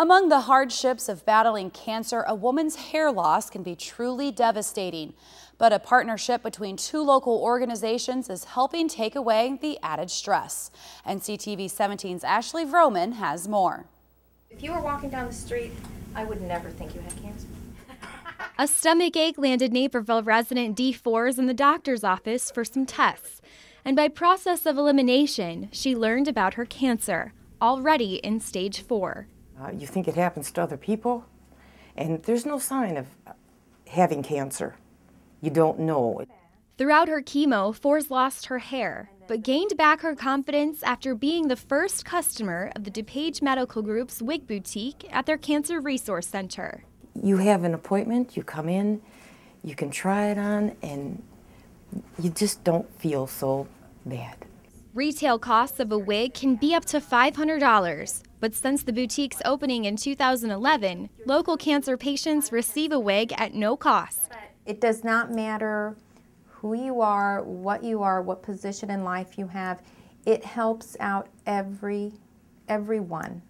Among the hardships of battling cancer, a woman's hair loss can be truly devastating. But a partnership between two local organizations is helping take away the added stress. NCTV 17's Ashley Vroman has more. If you were walking down the street, I would never think you had cancer. A stomach ache landed Naperville resident Dee Fours in the doctor's office for some tests. And by process of elimination, she learned about her cancer, already in stage four. Uh, you think it happens to other people, and there's no sign of having cancer. You don't know. Throughout her chemo, Fours lost her hair, but gained back her confidence after being the first customer of the DuPage Medical Group's wig boutique at their Cancer Resource Center. You have an appointment, you come in, you can try it on, and you just don't feel so bad. Retail costs of a wig can be up to $500, but since the boutique's opening in 2011, local cancer patients receive a wig at no cost. It does not matter who you are, what you are, what position in life you have. It helps out every everyone.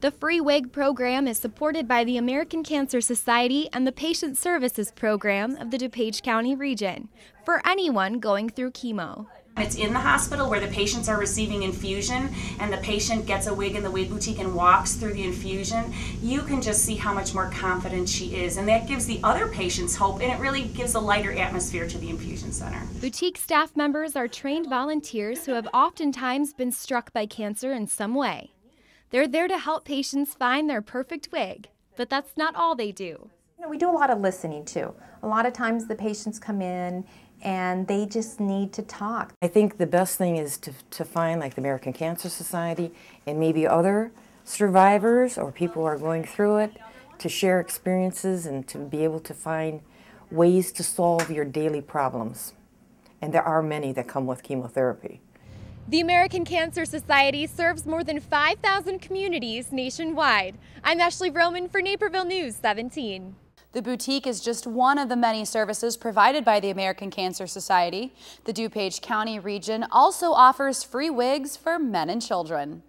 The free wig program is supported by the American Cancer Society and the Patient Services Program of the DuPage County region for anyone going through chemo. It's in the hospital where the patients are receiving infusion and the patient gets a wig in the wig boutique and walks through the infusion. You can just see how much more confident she is and that gives the other patients hope and it really gives a lighter atmosphere to the infusion center. Boutique staff members are trained volunteers who have oftentimes been struck by cancer in some way. They're there to help patients find their perfect wig, but that's not all they do. You know, we do a lot of listening too. A lot of times the patients come in and they just need to talk. I think the best thing is to, to find like the American Cancer Society and maybe other survivors or people who are going through it to share experiences and to be able to find ways to solve your daily problems. And there are many that come with chemotherapy. The American Cancer Society serves more than 5,000 communities nationwide. I'm Ashley Vroman for Naperville News 17. The boutique is just one of the many services provided by the American Cancer Society. The DuPage County region also offers free wigs for men and children.